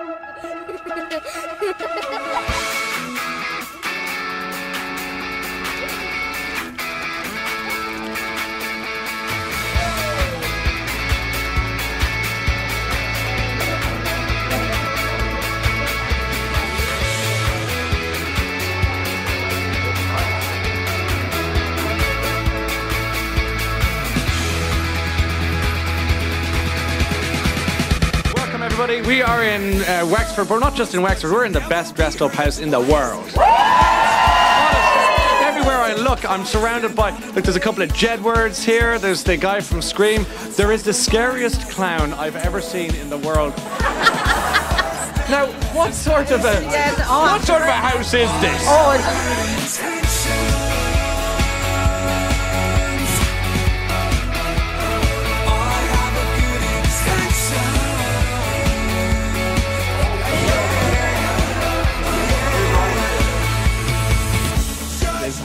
Ha ha ha ha ha! Everybody. We are in uh, Wexford, but we're not just in Wexford, we're in the best dressed up house in the world. Honestly, Everywhere I look, I'm surrounded by. Look, there's a couple of Jedwards here. There's the guy from Scream. There is the scariest clown I've ever seen in the world. now, what sort of a oh, what sort of a house is this? Oh,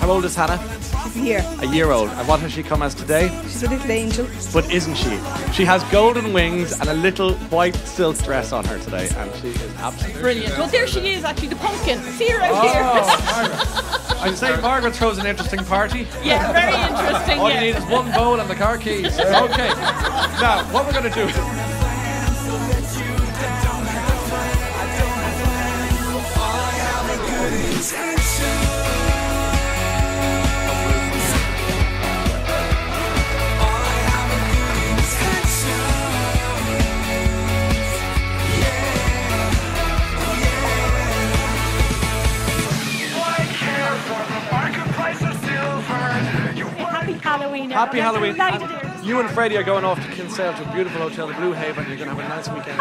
How old is Hannah? she's here. A year old. And what has she come as today? She's a little angel. But isn't she? She has golden wings and a little white silk dress on her today, and she is absolutely Brilliant. Well, there she is, actually, the pumpkin. See her out Oh, Margaret. I'd say Margaret throws an interesting party. here. Yeah, very interesting. All yeah. you need is one bowl and the car keys. Okay. Now, what we're going to do. Halloween. Happy. Halloween. And you and Freddie are going off to Kinsale to a beautiful hotel, the Blue Haven. You're going to have a nice weekend.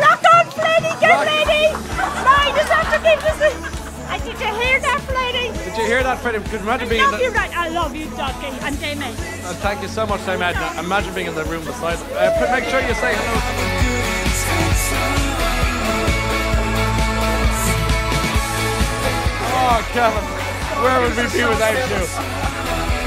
Rock on, Freddy, get Rock- ready. Right, just have to give us a... I did you hear that, Freddy? Did you hear that, Freddie? Could imagine I being in love you, right? I love you, Ducky, and Damon. Uh, thank you so much, I imagine. Imagine being in the room beside. Uh, make sure you say hello. Oh, Kevin, where would we be without you?